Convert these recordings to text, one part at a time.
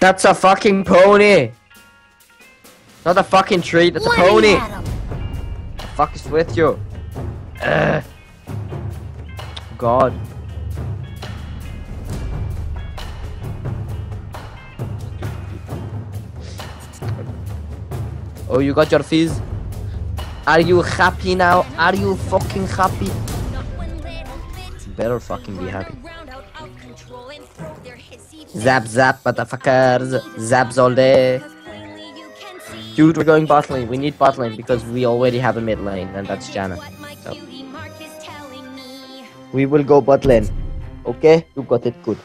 That's a fucking pony. Not a fucking tree. That's a pony. The fuck is with you? Ugh. God. Oh, you got your Fizz? Are you happy now? Are you fucking happy? Better fucking be happy. Zap zap motherfuckers. Zaps all day. Dude, we're going bot lane. We need bot lane because we already have a mid lane, and that's Janna. So. We will go bot lane. Okay? You got it good.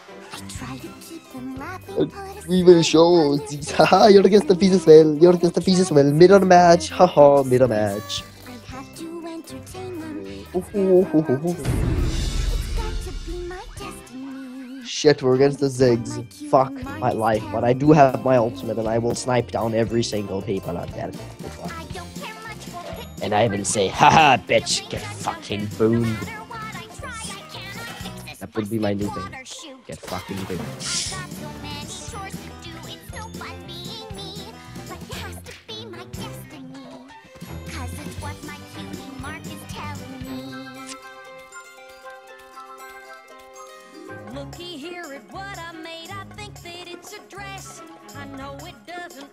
Uh, we will show. Haha, you're against the Fizz as well. You're against the Fizz as well. Mirror match. Haha, mirror match. Ooh, ooh, ooh, Shit, we're against the Ziggs. Fuck my life. But I do have my ultimate and I will snipe down every single people out there. And I will say, haha, bitch, get fucking boomed. That would be my new thing. Get fucking boomed.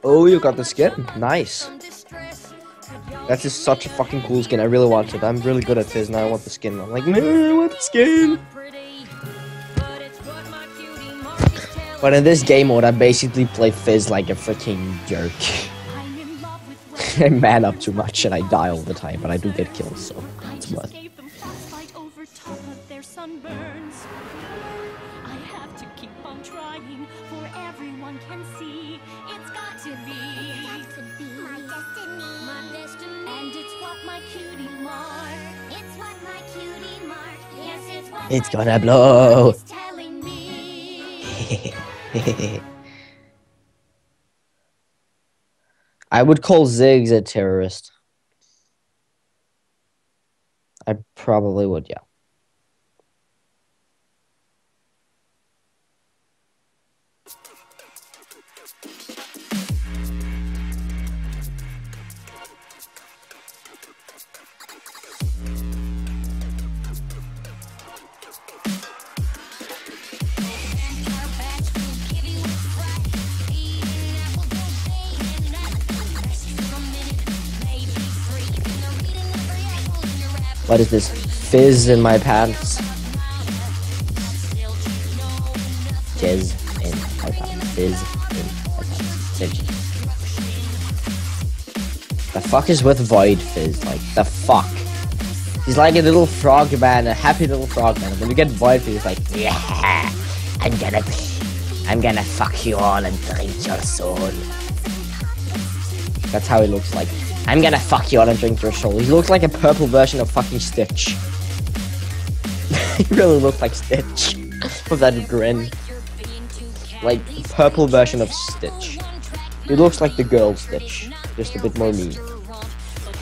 Oh, you got the skin? Nice. Some distress. Could y'all That's just such a fucking cool skin. I really want it. I'm really good at Fizz and I want the skin. I'm like, man, I want the skin. but it's what my cutie mark is telling But in this game mode, I basically play Fizz like a freaking jerk. I'm in love with I man up too much and I die all the time, but I do get kills, so it's just it's what It's my gonna blow. mark is telling me. I would call Ziggs a terrorist. I probably would, yeah. What is this? Fizz in my pants. Jizz in my pants. Fizz in my pants. The fuck is with Void Fizz? Like, the fuck? He's like a little frog man, a happy little frog man. When you get Void Fizz, he's like, yeah, I'm gonna, I'm gonna fuck you all and drink your soul. That's how he looks like. I'm gonna fuck you all and drink your soul. He looks like a purple version of fucking Stitch. he really looks like Stitch. With that grin. Like, purple version of Stitch. He looks like the girl Stitch. Just a bit more mean.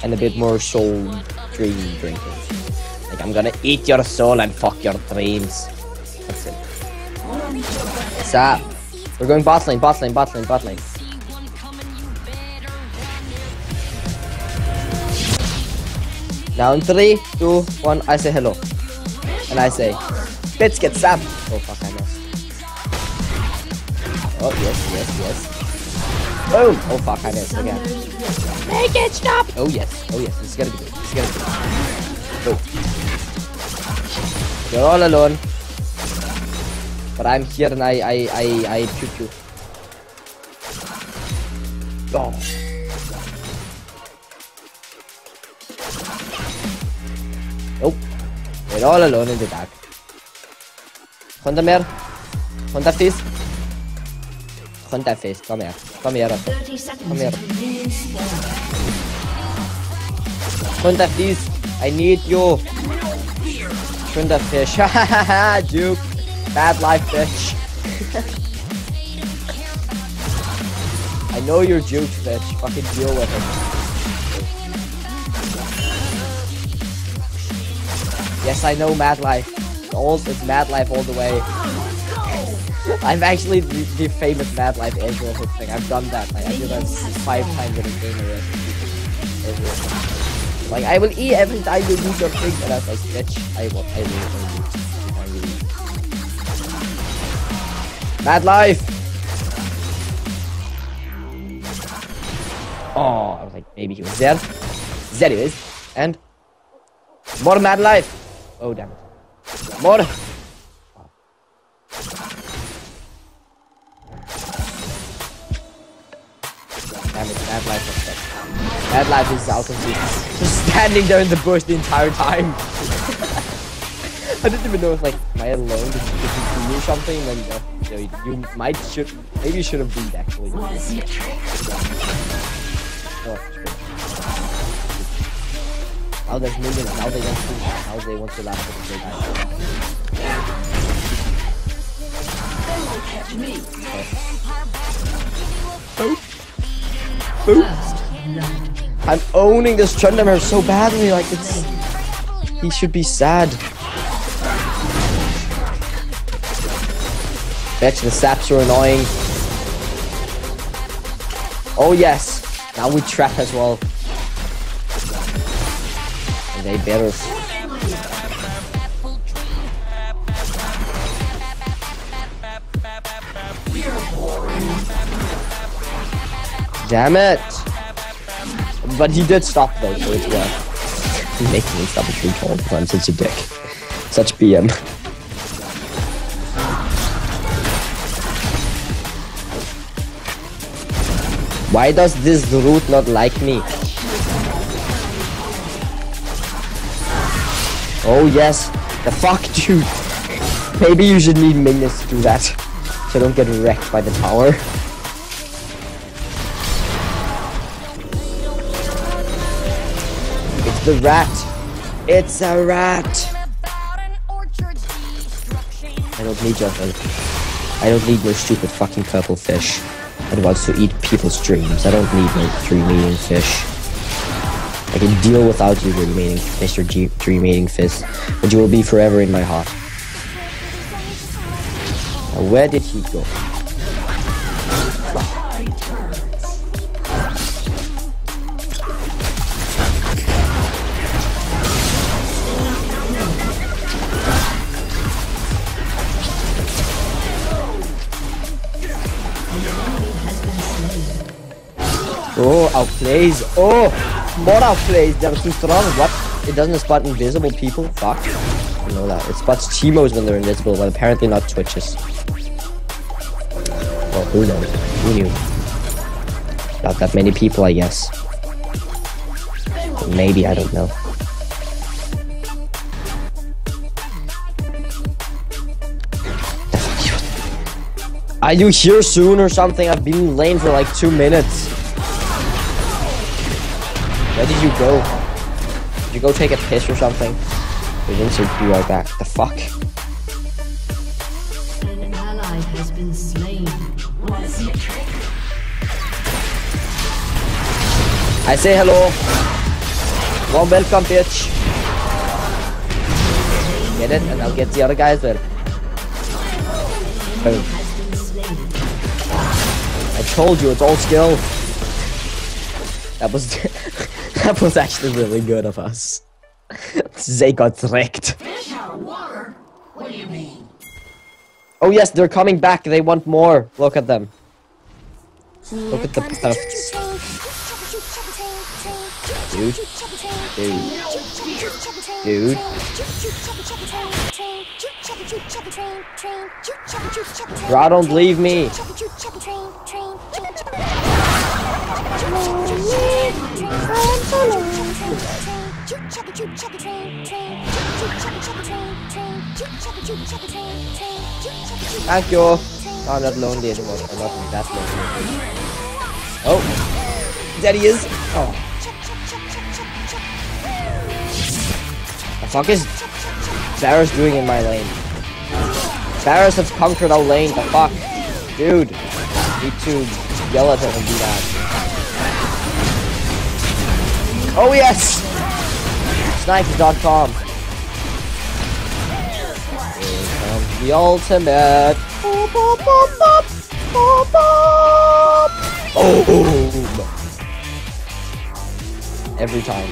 And a bit more soul dream drinking. Like, I'm gonna eat your soul and fuck your dreams. That's it. What's up? We're going bot lane, bot lane, bot lane, bot lane. Now in three, two, one, I say hello. And I say, let's get Sam. Oh fuck, I missed. Oh yes, yes, yes. Boom! Oh fuck, I missed again. Make it stop! Oh yes, oh yes, is gonna be good. Is gonna be good. Boom. You're all alone. But I'm here and I, I, I, I shoot you. Oh. Nope. We're all alone in the dark. Hunter mer. Hunter face. Hunter face. Come here. Come here. Come here. Hunter face. I need you. Hunter fish. Juke. Bad life bitch. I know you're juke bitch. Fucking deal with it. Yes, I know Mad Life. Old is Mad Life all the way. I'm actually the, the famous Mad Life hook thing. I've done that. Like, I do that five times in a game already. Like, I will eat every time you lose your thing, and I was like, bitch, I will, I will, I will. Mad Life! Oh, I was like, maybe he was there. There he is. And more Mad Life! Oh, damn it. More! Damn it, Mad Life was dead. Life is out of this. Just standing there in the bush the entire time. I didn't even know if like, am I alone? Did, did you do something? Then uh, you, know, you, you might should, maybe you should have been actually. Oh, Now there's millions. Now they want to. Now they want to laugh at the big I'm owning this Tryndamere so badly, like it's he should be sad. Bet the saps are annoying. Oh yes, now we trap as well. They better. Damn it! But he did stop though, so it's worth. He's making me stop a tree because I'm such a dick. Such BM. Why does this root not like me? Oh yes, the fuck dude. Maybe you should need minions to do that. So don't get wrecked by the tower. It's the rat. It's a rat. I don't need your help. I don't need your stupid fucking purple fish that wants to eat people's dreams. I don't need no dream eating fish. I can deal without you, dream eating, Mr. G dream eating fish, but you will be forever in my heart. Now, where did he go? Oh, outplays. Oh, more outplays. They're too strong. What? It doesn't spot invisible people? Fuck. I know that. It spots Teemos when they're invisible, but apparently not Twitches. Well, who knows? Who knew? Not that many people, I guess. Maybe, I don't know. Are you here soon or something? I've been in lane for like two minutes. Where did you go? Did you go take a piss or something? We didn't be right back. The fuck? An ally has been slain. I say hello. Warm welcome, bitch. Get it? And I'll get the other guys there. Boom. Has been slain. I told you, it's all skill. That was that was actually really good of us. they got wrecked. Oh yes, they're coming back. They want more. Look at them. Look at the puffs. Dude. Dude. Bro, don't leave me. Thank you. Oh, I'm not lonely anymore. I'm not that lonely. Oh, there he is. Oh, the fuck is Varus doing in my lane? Varus has conquered our lane. The fuck, dude. Need to yell at him and do that. Oh yes. Come. The ultimate. Boom. Every time.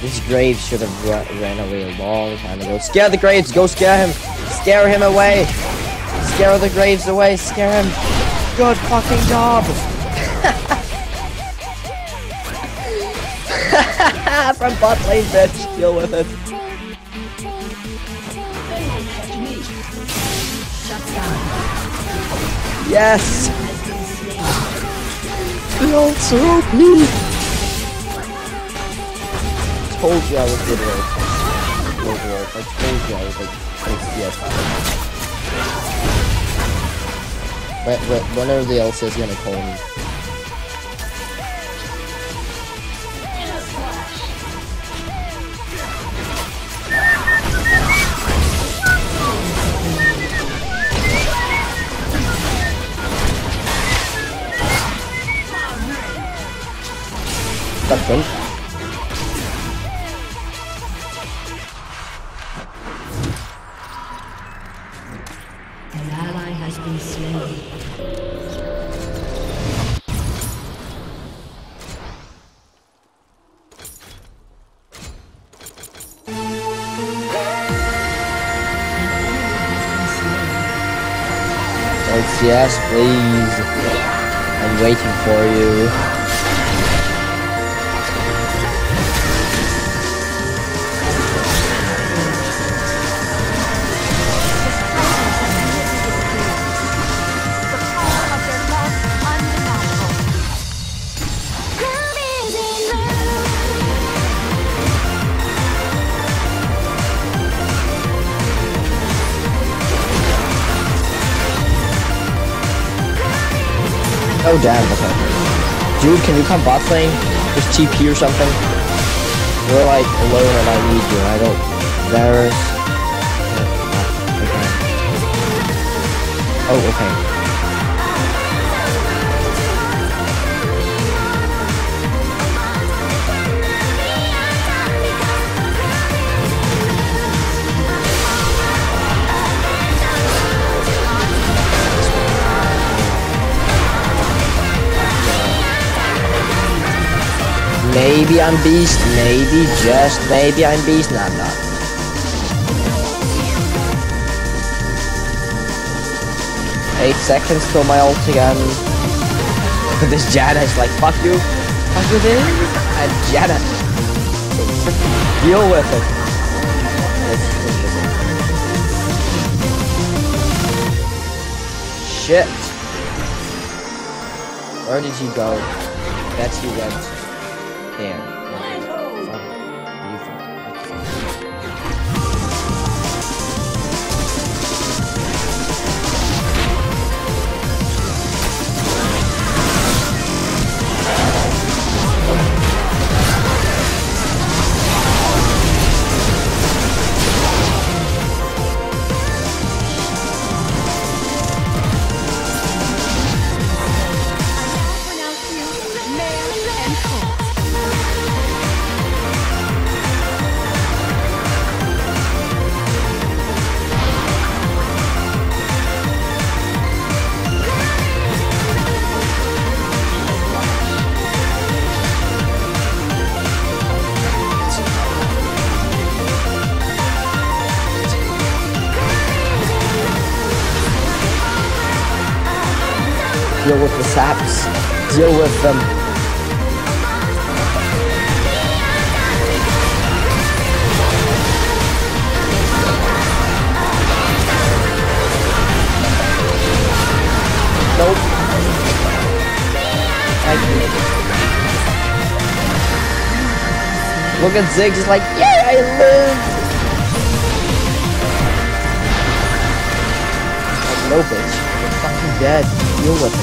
This grave should have ra ran away a long time ago. Scare the Graves! Go scare him! Scare him away! Scare the Graves away! Scare him! Good fucking job! From bot lane, bitch! Deal with it. Yes! The ult's OP! Told you I was good at it. I told you I was like yes. But, but whenever else is gonna call me. That's good. Has been slain. Yes, please. I'm waiting for you. Oh damn, okay. Dude, can you come bot lane? Just TP or something? We're like alone and I need you. I don't. Okay. Oh, okay. Maybe I'm beast, maybe, just maybe I'm beast, no I'm not. Eight seconds till my ult again. this Janna is like, fuck you, fuck you dude. And Janna, deal with it. Shit. Where did he go? That's he went. There. Deal with the saps. Deal with them. Nope. Thank you. Look at Zig he's like, yeah, I lived! Like, no bitch. You're fucking dead. Deal with it.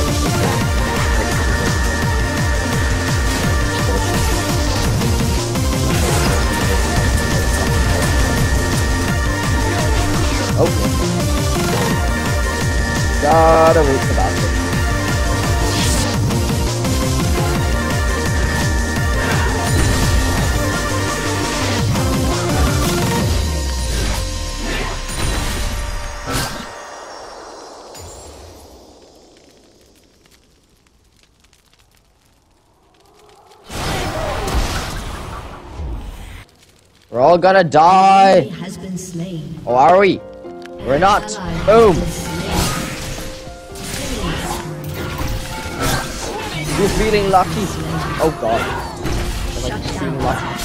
Gotta reach the basket. All gonna die. has been slain. Or are we? We're not. Boom. been slain. Killing You're feeling lucky. Oh god. Like, feeling lucky.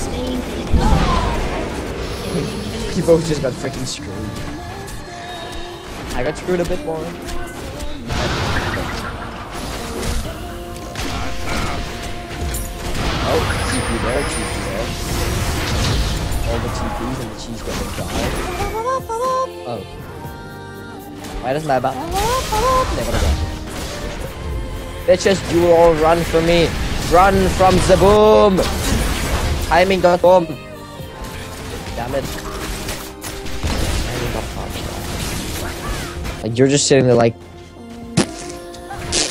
Slain. You both just got freaking screwed. I got screwed a bit more. Oh, TP there, TP there. All the TPs and the cheese gonna die. Oh. Why doesn't that about? Never go. Bitches, you all run from me. Run from the boom. Timing dot boom. Damn it. Timing. Like you're just sitting there like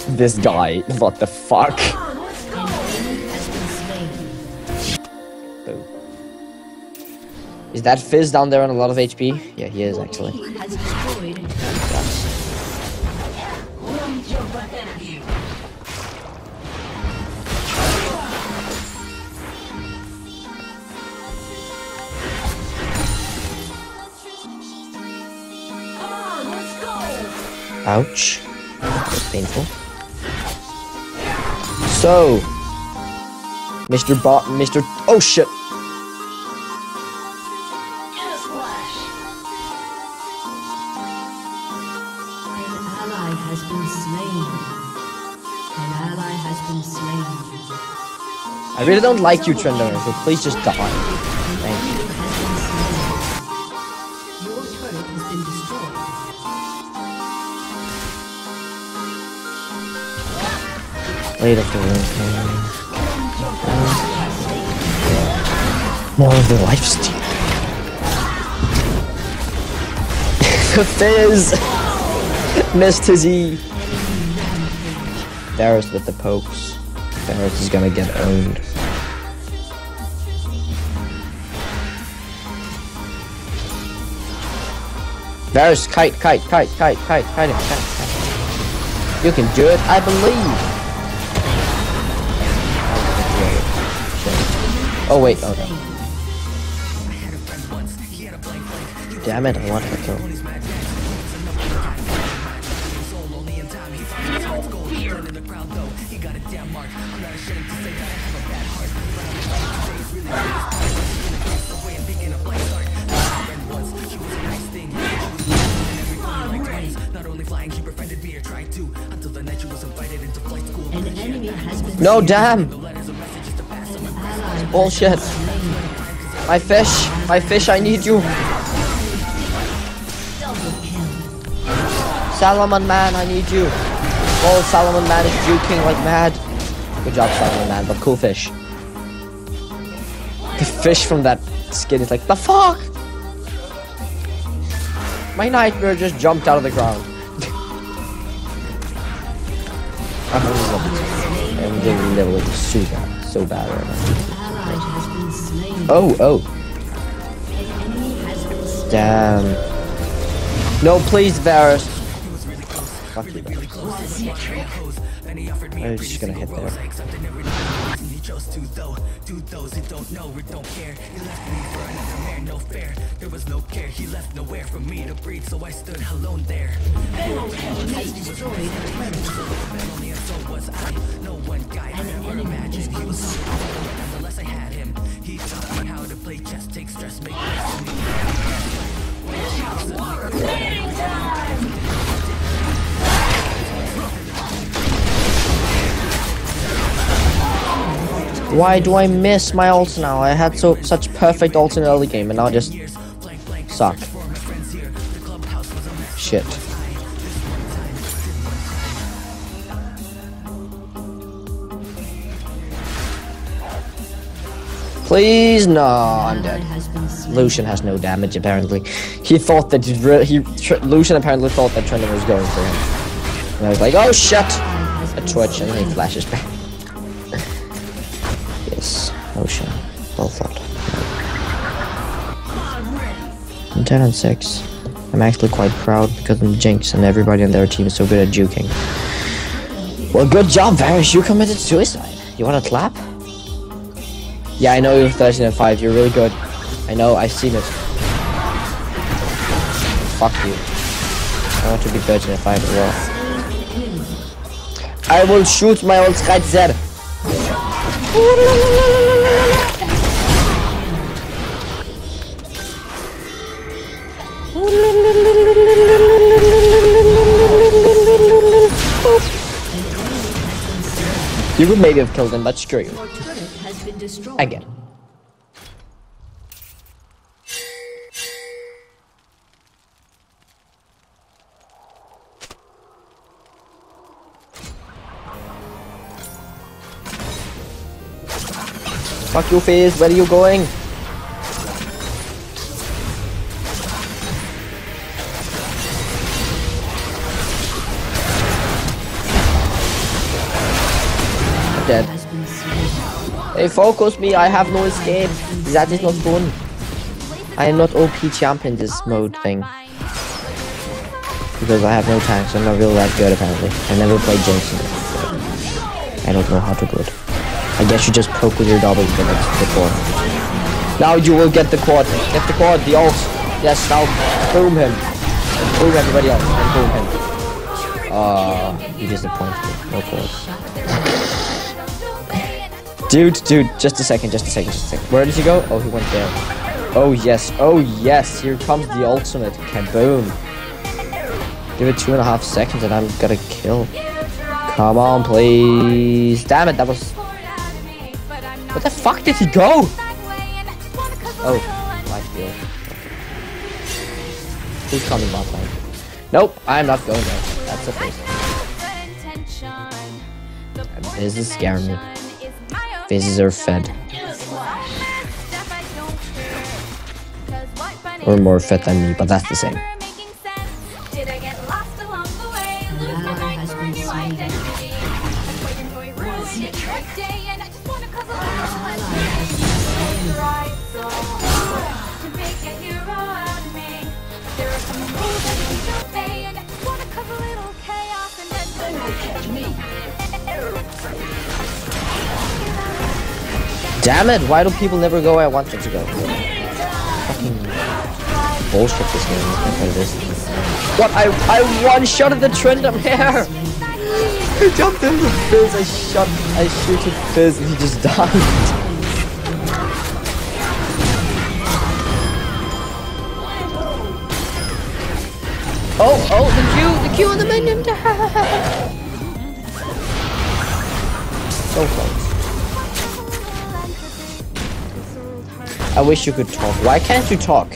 this guy. What the fuck? Is that Fizz down there on a lot of HP? Yeah, he is actually. Ouch. That's painful. So, Mr. Bot, Mr. Oh shit. I really don't like you, Trender, so please just die. Thank you. Wait the room. More of the lifesteal. Fizz! Missed his E. Darius with the pokes. Darius is gonna get owned. Darius, kite, kite, kite, kite, kite, kite kite, kite. You can do it, I believe. Oh wait, oh no. Damn it, I wanted to No, damn! Bullshit. My fish, my fish, I need you. Salomon man, I need you. Oh, Salomon man is juking like mad. Good job, Salomon man, but cool fish. The fish from that skin is like, the fuck? My nightmare just jumped out of the ground. I'm getting level so bad, so bad right now. Ally has been slain. Oh, oh, An enemy has been slain. damn. No, please, Varus. Fuck you, Varus. I'm just gonna hit there. Has destroyed a turret. An enemy has been slain. Why do I miss my ult now? I had so such perfect ult in the early game and now just suck. Shit. Please, no, I'm dead. has been slain. Lucian has no damage apparently. He thought that he, tr- Lucian apparently thought that Trending was going for him. And I was like, oh shit! A twitch and then he flashes back. yes, Lucian. Well thought. I'm 10 and 6. I'm actually quite proud because I'm Jinx and everybody on their team is so good at juking. Well, good job, Varus. You committed suicide. You want to clap? Yeah, I know you're 13 and 5. You're really good. I know, I've seen it. Fuck you. I want to be 13 and 5 as well. I will shoot my own Skyzer. You could maybe have killed him, but screw you. Destroyed. Again. Fuck your face, where are you going? Focus me, I have no escape. That is not fun. I am not OP champ in this mode thing. Because I have no tanks, I'm not really that good apparently. I never played Jensen. I don't know how to do it. I guess you just poke with your get the quad. Now you will get the quad. Get the quad, the ult. Yes, now boom him. Boom everybody else, and boom him. Ah, you disappointed me. No quad. Dude, dude, just a second, just a second, just a second. Where did he go? Oh, he went there. Oh, yes, oh, yes, here comes the ultimate. Kaboom. Give it two and a half seconds and I'm gonna kill. Come on, please. Damn it, that was... What the fuck did he go? Oh, life steal. Who's coming bot lane? Nope, I'm not going there. That's the first. This is scaring me. Faces are fed. Or more fed than me, but that's the same. Damn it, why do people never go where I want them to go? Fucking bullshit this game, that's what it is. What, I, I one-shotted the trend up here! I jumped in with Fizz, I shot, I shoot at Fizz and he just died. Oh, oh, the Q, the Q and the minion! so close. I wish you could talk. Why can't you talk?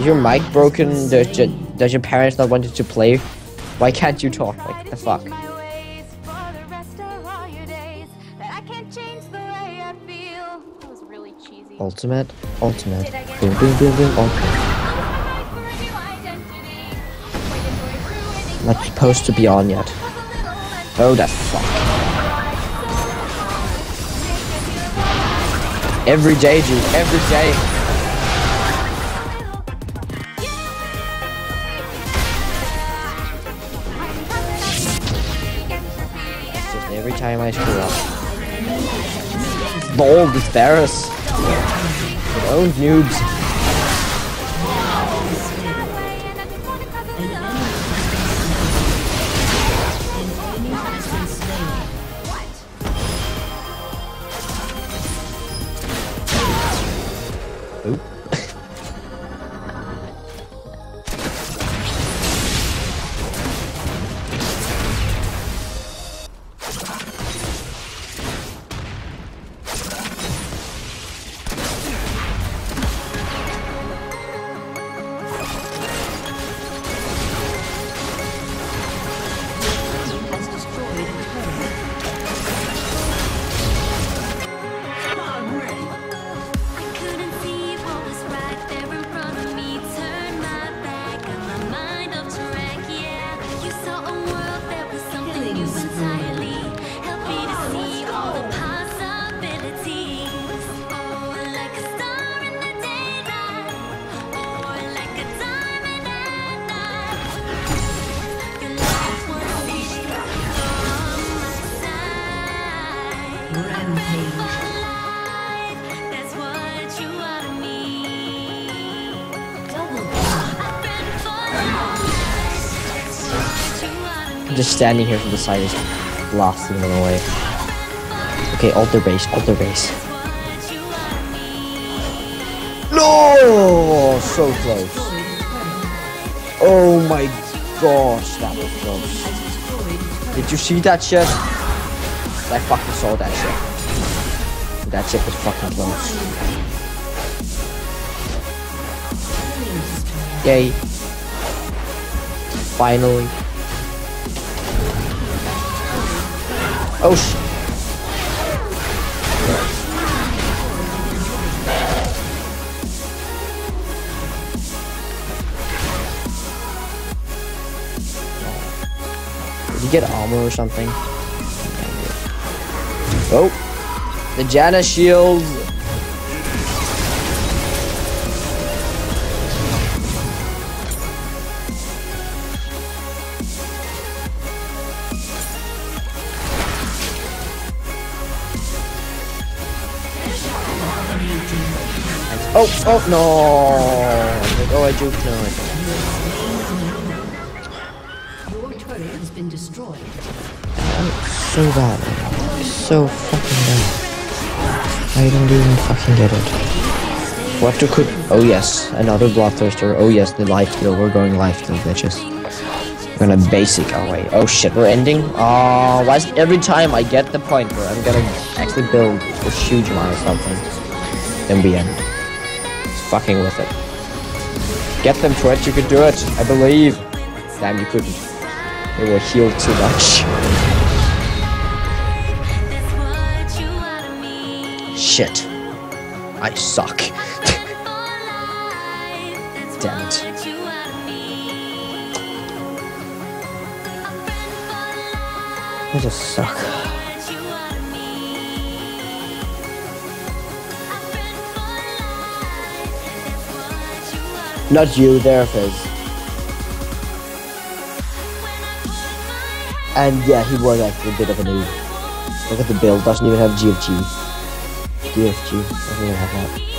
Is your mic broken? Does your, does your parents not want you to play? Why can't you talk? Like, the fuck? Ultimate? Ultimate. Boom, boom, boom, boom, ultimate. Not supposed to be on yet. Oh, that fuck. Every day, dude. Every day. Just every time I screw up. Bold, Varus. Your own noobs. I'm just standing here from the side is blasting them away. Okay, alter base, alter base. No! So close. Oh my gosh, that was close. Did you see that shit? I fucking saw that shit. That shit was fucking close. Yay. Finally. Oh shit. Did you get armor or something? Oh, the Janna shield. Oh, oh no! Oh, I juked. No. Your turret has been destroyed. So bad. So fucking. I don't even fucking get it. What to cook? Oh yes, another bloodthirster. Oh yes, the life steal. We're going life steal, bitches. We're gonna basic our way. Oh shit, we're ending. Oh, why is every time I get the point where I'm gonna actually build a huge amount of something, then we end. Fucking with it. Get them, Twitch. You could do it. I believe. Damn, you couldn't. They were healed too much. Shit. I suck. Damn it. I just suck. Not you, there, Fizz. And yeah, he was actually a bit of a noob. Look at the build, doesn't even have GFG. DFG, doesn't even have that.